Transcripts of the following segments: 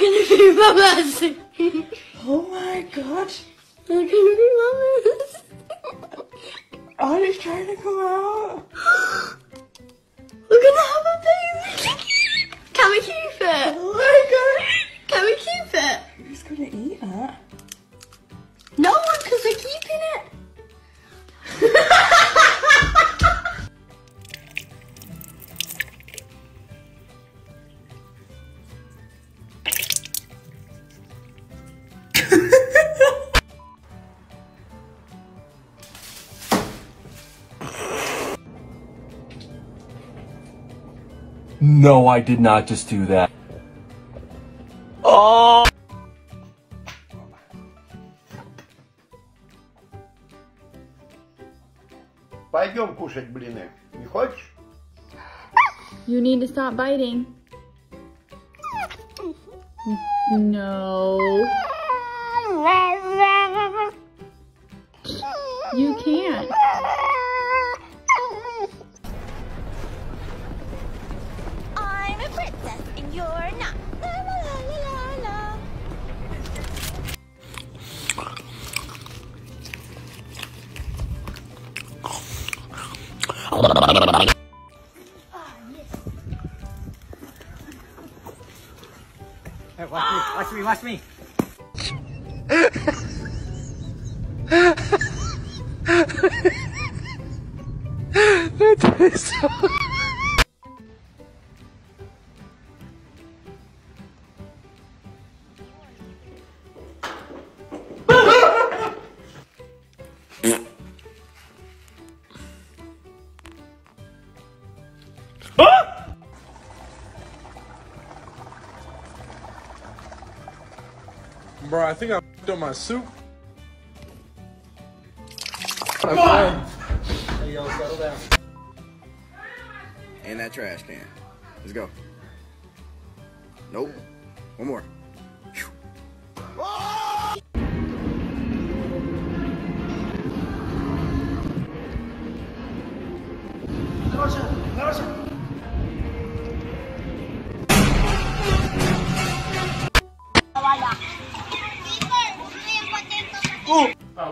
The mamas. Oh my god. Look at the mamas. Oh, he's trying to come out. Look at the baby. Can we No, I did not just do that. Oh! Пойдем кушать блины. Не хочешь? You need to stop biting. No. You can't. You're not. La la la la la. Hey, watch me, watch me, watch me. I think I f***ed up my soup. Hey, yo, settle down. And that trash can. Let's go. Nope. One more. I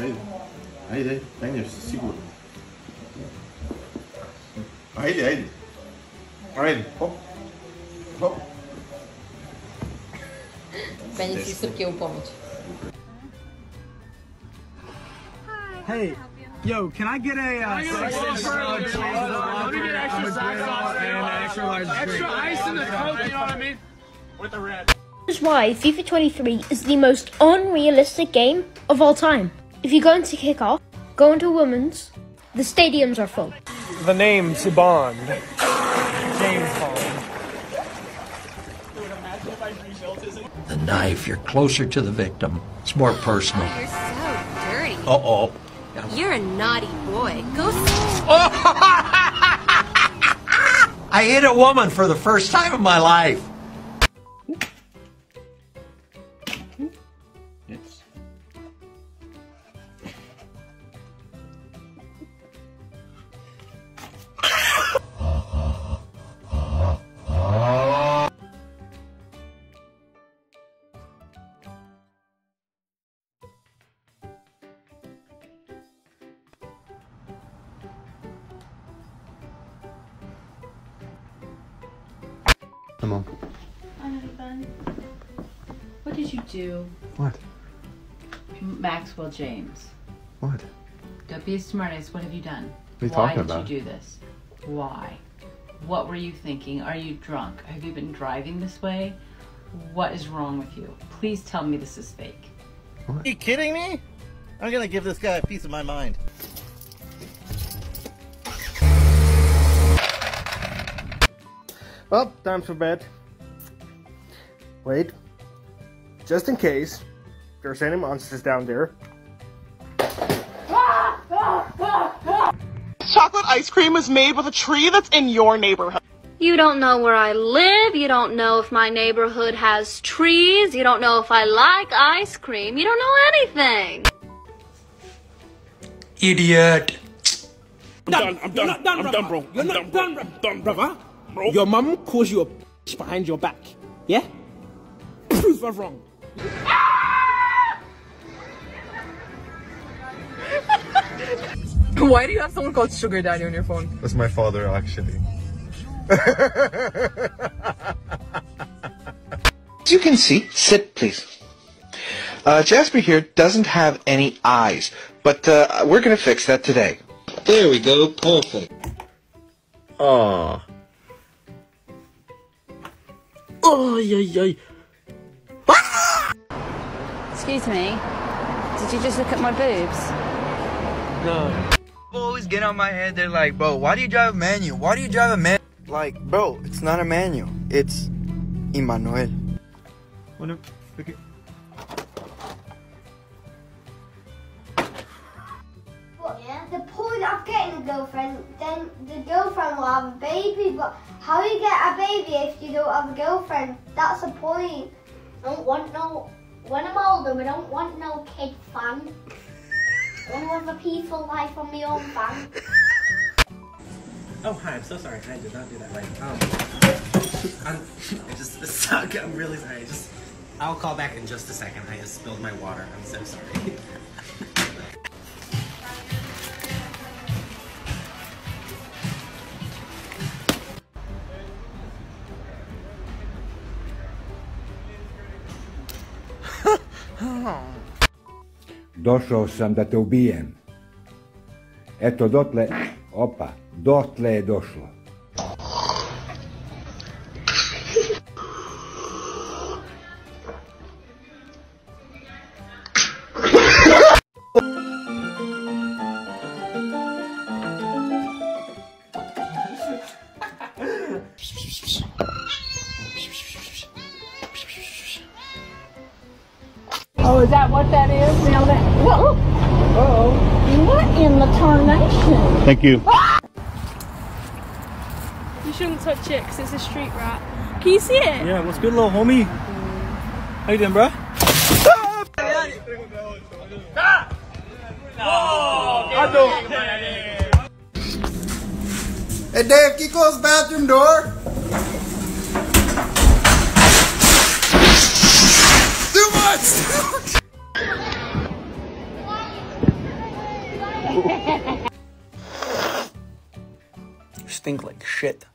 Aí, aí, aí, aí, segura. Aí ele, aí. Aí ele, hop. Hop. Benefício que um o. Hey, yo, can I get a uh, large? Let me get extra size sauce and an extra large Extra ice in the coke, you know what I mean? With the red. This is why FIFA 23 is the most unrealistic game of all time. If you go into kickoff, go into women's, the stadiums are full. The name's Bond. James Bond. The knife, you're closer to the victim. It's more personal. You're so dirty. Uh oh. You're a naughty boy. Go. I hit a woman for the first time in my life. It's Come on. I'm having. What did you do? What? Maxwell James. What? Don't be a smartass. What have you done? What are you Why talking did you do this? Why? What were you thinking? Are you drunk? Have you been driving this way? What is wrong with you? Please tell me this is fake. Are you kidding me? I'm gonna give this guy a piece of my mind. Well, time for bed. Wait. Just in case there's any monsters down there. Chocolate ice cream is made with a tree that's in your neighborhood. You don't know where I live. You don't know if my neighborhood has trees. You don't know if I like ice cream. You don't know anything. Idiot. I'm done. I'm done. I'm done, I'm done bro. You're not done, bro. Done, brother. Bro. Your mum calls you a bitch behind your back. Yeah? Prove her wrong. Why do you have someone called Sugar Daddy on your phone? That's my father, actually. As you can see, sit please. Uh, Jasper here doesn't have any eyes, but uh, we're gonna fix that today. There we go, perfect. Aww. Oh, yeah, yeah. Excuse me. Did you just look at my boobs? No. People always get on my head. They're like, bro, why do you drive a manual? Why do you drive a man? Like, bro, it's not a manual. It's Emmanuel. Bueno, okay. The point of getting a girlfriend, then the girlfriend will have a baby. But how you get a baby if you don't have a girlfriend? That's the point. I don't want no. When I'm older, I don't want no kid fan. I want to have a peaceful life on my own fan. Oh, hi, I'm so sorry. I did not do that right. Um, I'm, I just suck. I'm really sorry. I just, I'll call back in just a second. I just spilled my water. I'm so sorry. Došao sam da te ubijem. Eto, dotle, opa, dotle je došlo. Oh, is that what that is? Now that. Whoa. Uh-oh. What in the tarnation? Thank you. Ah! You shouldn't touch it because it's a street rat. Can you see it? Yeah, what's good, little homie? How you doing, bro? Hey, Dave, can you close the bathroom door? Stink like shit.